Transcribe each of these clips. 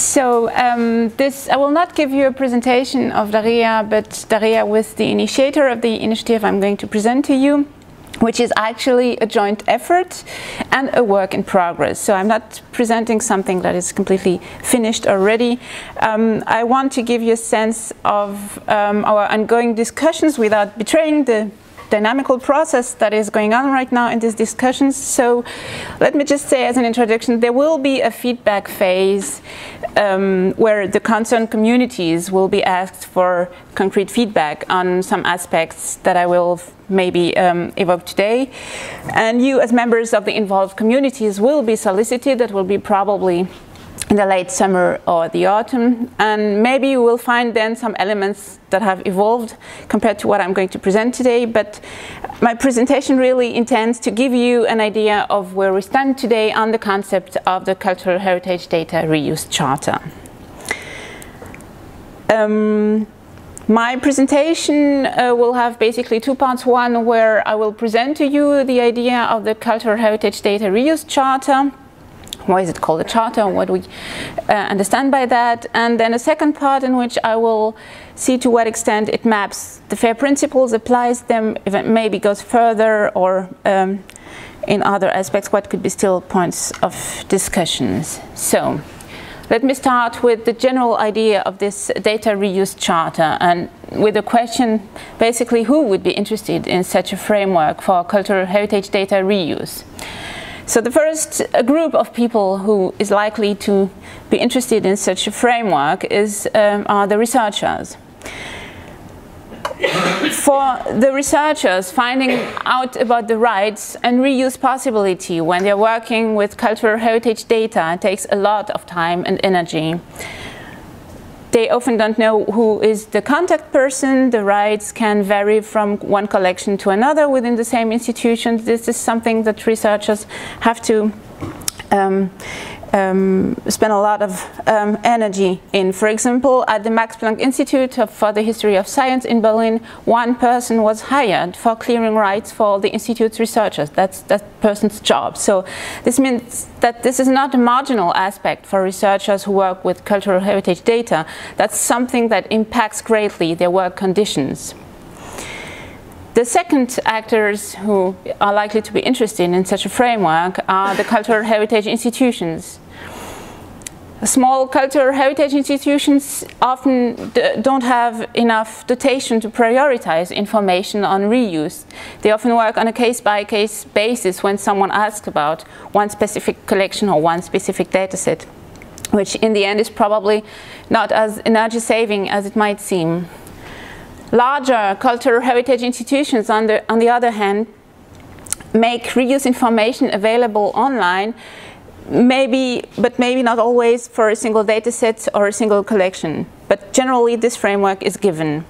So um, this, I will not give you a presentation of DARIAH, but DARIAH was the initiator of the initiative I'm going to present to you which is actually a joint effort and a work in progress. So I'm not presenting something that is completely finished already. Um, I want to give you a sense of um, our ongoing discussions without betraying the dynamical process that is going on right now in these discussions. So let me just say as an introduction, there will be a feedback phase um, where the concerned communities will be asked for concrete feedback on some aspects that I will maybe um, evoke today. And you as members of the involved communities will be solicited, that will be probably in the late summer or the autumn. And maybe you will find then some elements that have evolved compared to what I'm going to present today. But my presentation really intends to give you an idea of where we stand today on the concept of the Cultural Heritage Data Reuse Charter. Um, my presentation uh, will have basically two parts. One where I will present to you the idea of the Cultural Heritage Data Reuse Charter why is it called a charter and what we uh, understand by that and then a second part in which I will see to what extent it maps the FAIR principles, applies them, if it maybe goes further or um, in other aspects what could be still points of discussions. So let me start with the general idea of this data reuse charter and with the question basically who would be interested in such a framework for cultural heritage data reuse. So the first group of people who is likely to be interested in such a framework is, um, are the researchers. For the researchers, finding out about the rights and reuse possibility when they're working with cultural heritage data takes a lot of time and energy. They often don't know who is the contact person. The rights can vary from one collection to another within the same institution. This is something that researchers have to um, um, spend a lot of um, energy in. For example, at the Max Planck Institute for the History of Science in Berlin, one person was hired for clearing rights for the institute's researchers. That's that person's job. So this means that this is not a marginal aspect for researchers who work with cultural heritage data. That's something that impacts greatly their work conditions. The second actors who are likely to be interested in such a framework are the cultural heritage institutions. Small cultural heritage institutions often don't have enough dotation to prioritize information on reuse. They often work on a case-by-case -case basis when someone asks about one specific collection or one specific dataset, which in the end is probably not as energy saving as it might seem. Larger cultural heritage institutions, on the, on the other hand, make reuse information available online, maybe, but maybe not always for a single data set or a single collection. But generally, this framework is given.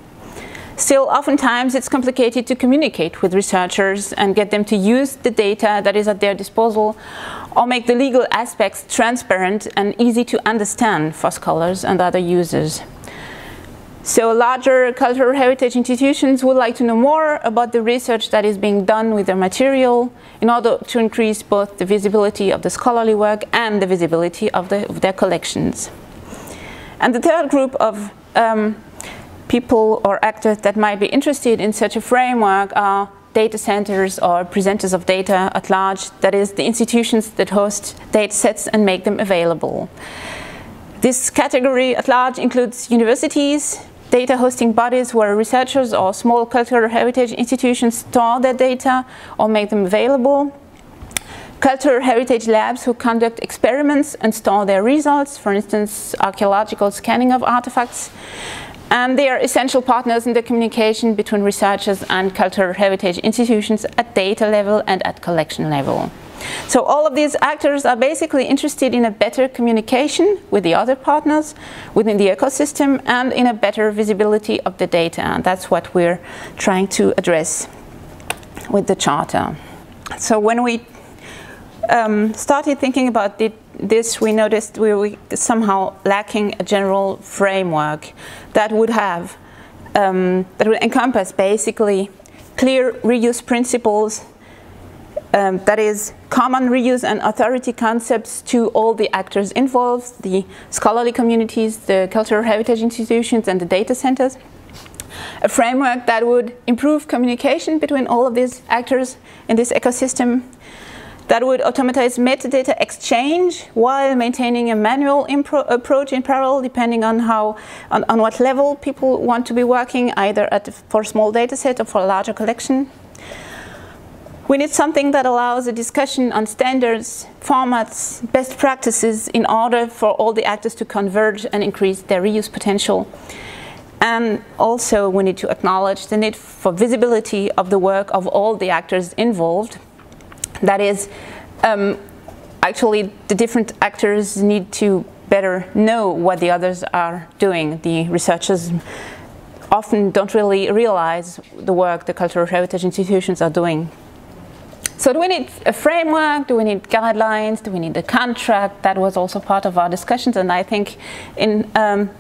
Still, oftentimes it's complicated to communicate with researchers and get them to use the data that is at their disposal or make the legal aspects transparent and easy to understand for scholars and other users. So larger cultural heritage institutions would like to know more about the research that is being done with their material in order to increase both the visibility of the scholarly work and the visibility of, the, of their collections. And the third group of um, people or actors that might be interested in such a framework are data centers or presenters of data at large, that is the institutions that host data sets and make them available. This category at large includes universities, data hosting bodies where researchers or small cultural heritage institutions store their data or make them available. Cultural heritage labs who conduct experiments and store their results, for instance, archaeological scanning of artifacts. And they are essential partners in the communication between researchers and cultural heritage institutions at data level and at collection level. So all of these actors are basically interested in a better communication with the other partners within the ecosystem and in a better visibility of the data. And that's what we're trying to address with the charter. So when we um, started thinking about the, this, we noticed we were somehow lacking a general framework that would have, um, that would encompass basically clear reuse principles um, that is common reuse and authority concepts to all the actors involved, the scholarly communities, the cultural heritage institutions and the data centers. A framework that would improve communication between all of these actors in this ecosystem, that would automatize metadata exchange while maintaining a manual approach in parallel depending on how on, on what level people want to be working either at, for small data set or for a larger collection we need something that allows a discussion on standards, formats, best practices in order for all the actors to converge and increase their reuse potential. And also we need to acknowledge the need for visibility of the work of all the actors involved. That is, um, actually the different actors need to better know what the others are doing. The researchers often don't really realize the work the cultural heritage institutions are doing. So do we need a framework? Do we need guidelines? Do we need a contract? That was also part of our discussions, and I think in um,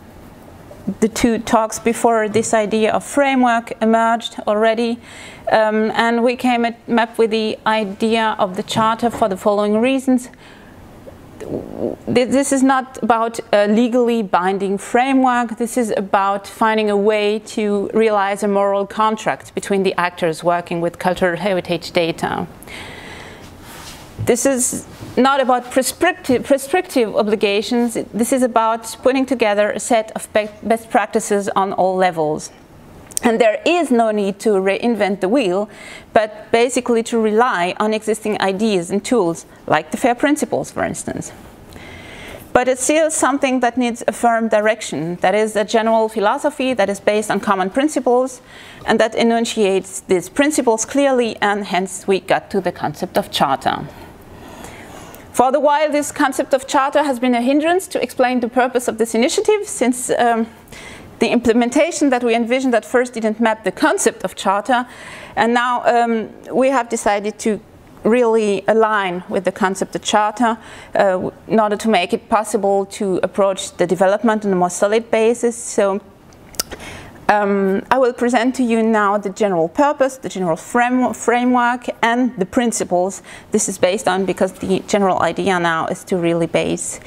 the two talks before this idea of framework emerged already. Um, and we came up with the idea of the charter for the following reasons this is not about a legally binding framework. This is about finding a way to realize a moral contract between the actors working with cultural heritage data. This is not about prescriptive, prescriptive obligations. This is about putting together a set of best practices on all levels. And there is no need to reinvent the wheel, but basically to rely on existing ideas and tools, like the FAIR principles, for instance. But it's still something that needs a firm direction, that is a general philosophy that is based on common principles and that enunciates these principles clearly, and hence we got to the concept of charter. For the while, this concept of charter has been a hindrance to explain the purpose of this initiative, since um, the implementation that we envisioned at first didn't map the concept of charter. And now um, we have decided to really align with the concept of charter uh, in order to make it possible to approach the development on a more solid basis. So um, I will present to you now the general purpose, the general frame framework, and the principles this is based on because the general idea now is to really base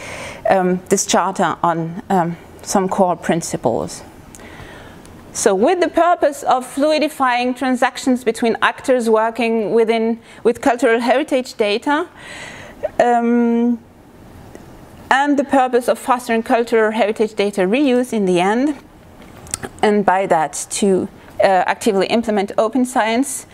um, this charter on um, some core principles. So with the purpose of fluidifying transactions between actors working within with cultural heritage data, um, and the purpose of fostering cultural heritage data reuse in the end, and by that to actively implement open science,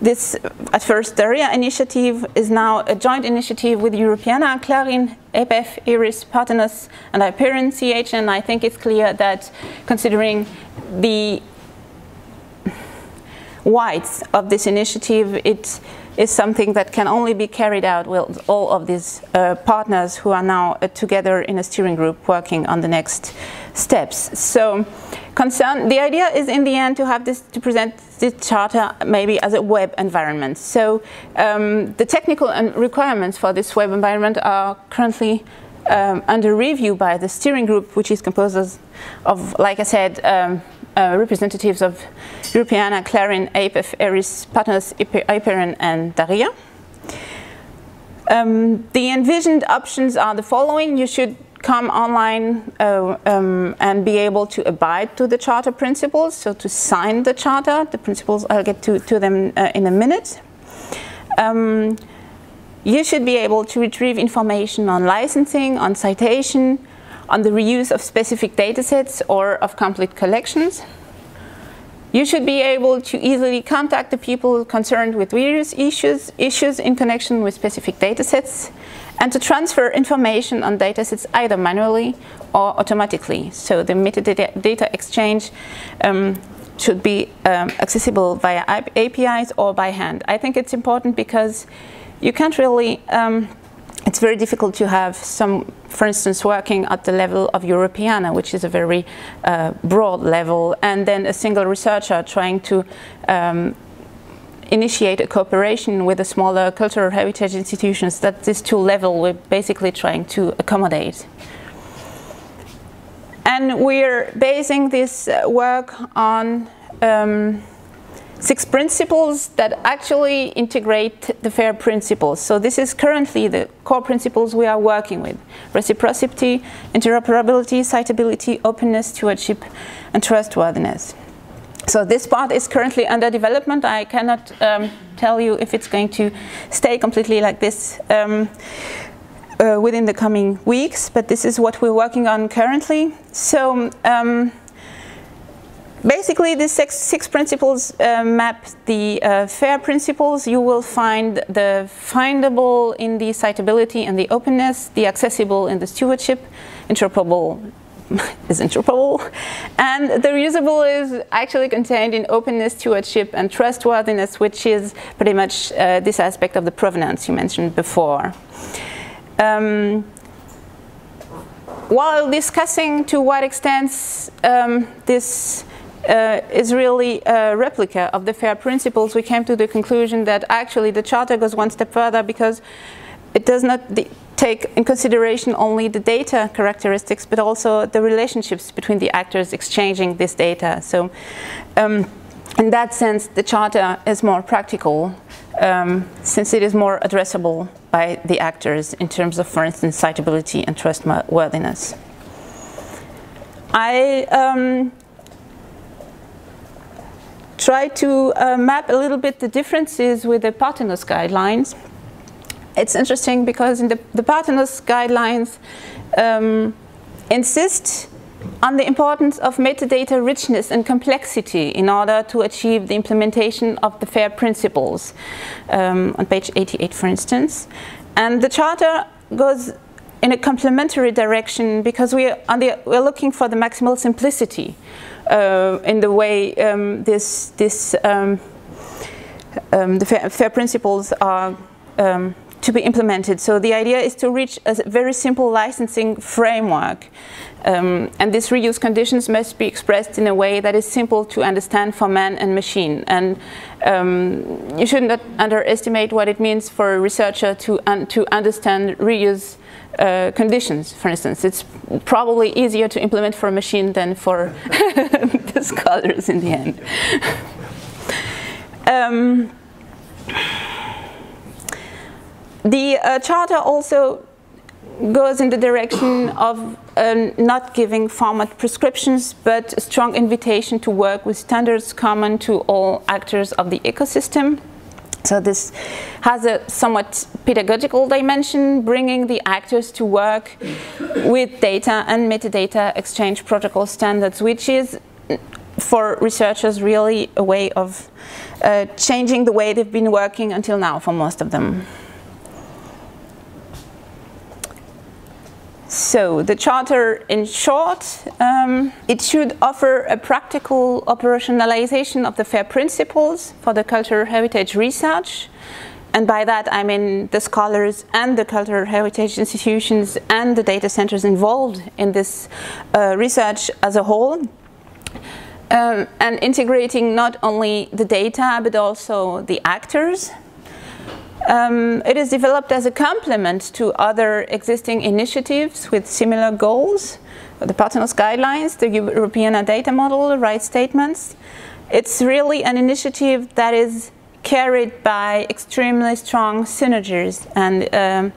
this, at first, DARIAH initiative is now a joint initiative with Europeana, Clarin, APEF, E-RIHS, Parthenos, and IPERION CH, and I think it's clear that considering the width of this initiative, it is something that can only be carried out with all of these uh, partners who are now uh, together in a steering group working on the next steps. So concern, the idea is in the end to have this, to present this charter maybe as a web environment. So um, the technical requirements for this web environment are currently um, under review by the steering group, which is composed of, like I said, um, uh, representatives of Europeana, Clarin, APEF, E-RIHS, Parthenos, IPERION, and DARIAH. Um, the envisioned options are the following. You should come online uh, um, and be able to abide to the charter principles, so to sign the charter. The principles, I'll get to, to them uh, in a minute. Um, you should be able to retrieve information on licensing, on citation, on the reuse of specific datasets or of complete collections. You should be able to easily contact the people concerned with various issues, issues in connection with specific datasets and to transfer information on datasets either manually or automatically. So the metadata data exchange um, should be um, accessible via APIs or by hand. I think it's important because you can't really um, it's very difficult to have some, for instance, working at the level of Europeana, which is a very uh, broad level, and then a single researcher trying to um, initiate a cooperation with the smaller cultural heritage institutions that this two level we're basically trying to accommodate. And we're basing this uh, work on um, six principles that actually integrate the FAIR principles. So this is currently the core principles we are working with. Reciprocity, interoperability, citability, openness, stewardship, and trustworthiness. So this part is currently under development. I cannot um, tell you if it's going to stay completely like this um, uh, within the coming weeks, but this is what we're working on currently. So um, basically these six, six principles uh, map the uh, FAIR principles. You will find the findable in the citability and the openness, the accessible in the stewardship, interoperable is interoperable, and the reusable is actually contained in openness, stewardship, and trustworthiness, which is pretty much uh, this aspect of the provenance you mentioned before. Um, while discussing to what extent um, this uh, is really a replica of the FAIR principles, we came to the conclusion that actually the Charter goes one step further because it does not take in consideration only the data characteristics, but also the relationships between the actors exchanging this data. So um, in that sense, the Charter is more practical um, since it is more addressable by the actors in terms of, for instance, citability and trustworthiness. I um, try to uh, map a little bit the differences with the Parthenos guidelines. It's interesting because in the, the Parthenos guidelines um, insist on the importance of metadata richness and complexity in order to achieve the implementation of the FAIR principles, um, on page 88 for instance. And the Charter goes in a complementary direction because we are, the, we're looking for the maximal simplicity uh, in the way um, this, this um, um, the fair, fair, principles are um, to be implemented. So the idea is to reach a very simple licensing framework. Um, and these reuse conditions must be expressed in a way that is simple to understand for man and machine. And um, you should not underestimate what it means for a researcher to, un to understand reuse uh, conditions, for instance. It's probably easier to implement for a machine than for the scholars in the end. Um, the uh, charter also goes in the direction of uh, not giving format prescriptions, but a strong invitation to work with standards common to all actors of the ecosystem. So this has a somewhat pedagogical dimension, bringing the actors to work with data and metadata exchange protocol standards, which is for researchers really a way of uh, changing the way they've been working until now for most of them. So the charter, in short, um, it should offer a practical operationalization of the FAIR principles for the cultural heritage research. And by that I mean the scholars and the cultural heritage institutions and the data centers involved in this uh, research as a whole. Um, and integrating not only the data but also the actors um, it is developed as a complement to other existing initiatives with similar goals, the Parthenos guidelines, the Europeana data model, rights statements. It's really an initiative that is carried by extremely strong synergies and um,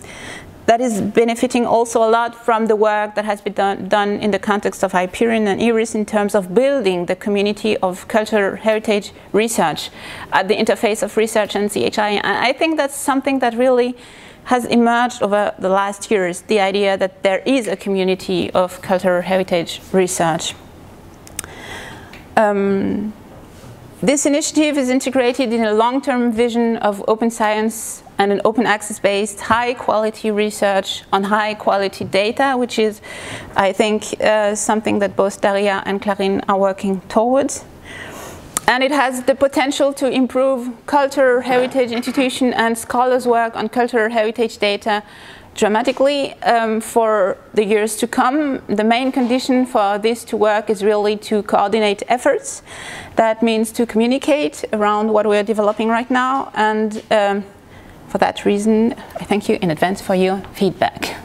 that is benefiting also a lot from the work that has been done, done, in the context of IPERION and E-RIHS in terms of building the community of cultural heritage research at the interface of research and CHI. And I think that's something that really has emerged over the last years, the idea that there is a community of cultural heritage research. Um, this initiative is integrated in a long-term vision of open science and an open access based high quality research on high quality data, which is, I think, uh, something that both DARIAH and Clarin are working towards. And it has the potential to improve cultural heritage institution and scholars' work on cultural heritage data dramatically um, for the years to come. The main condition for this to work is really to coordinate efforts. That means to communicate around what we're developing right now and um, for that reason, I thank you in advance for your feedback.